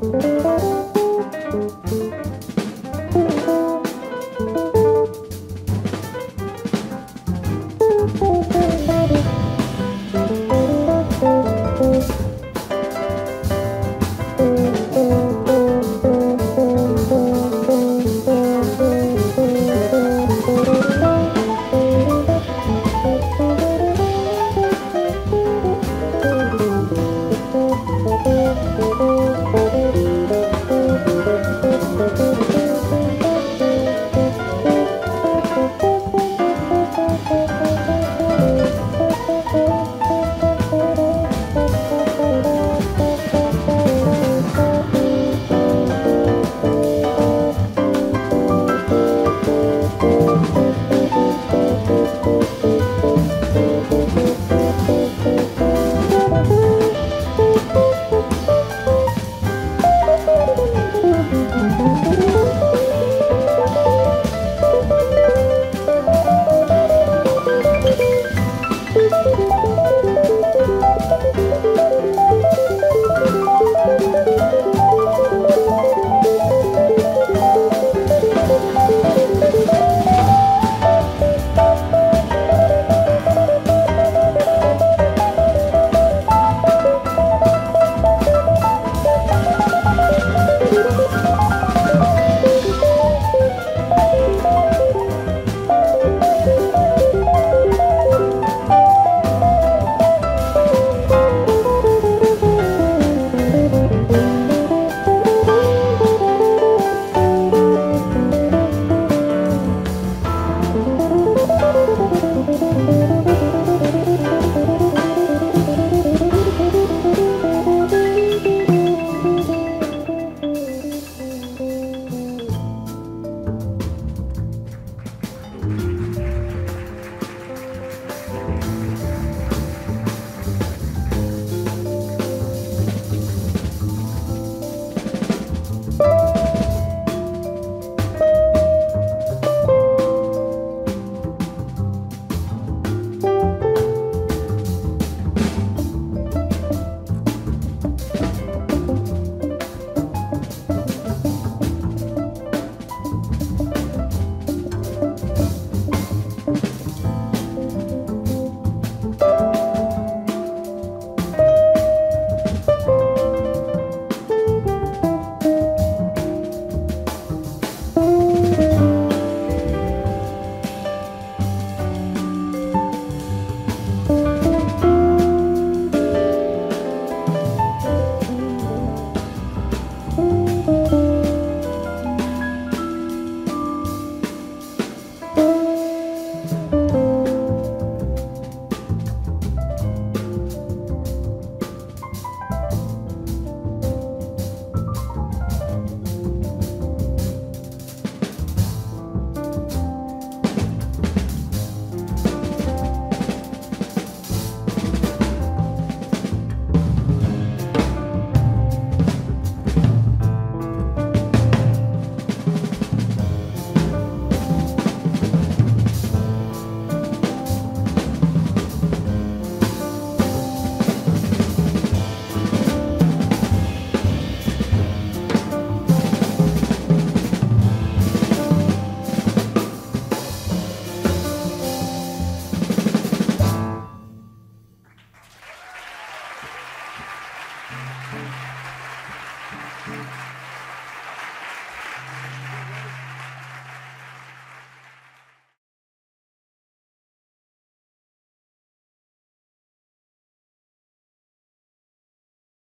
Música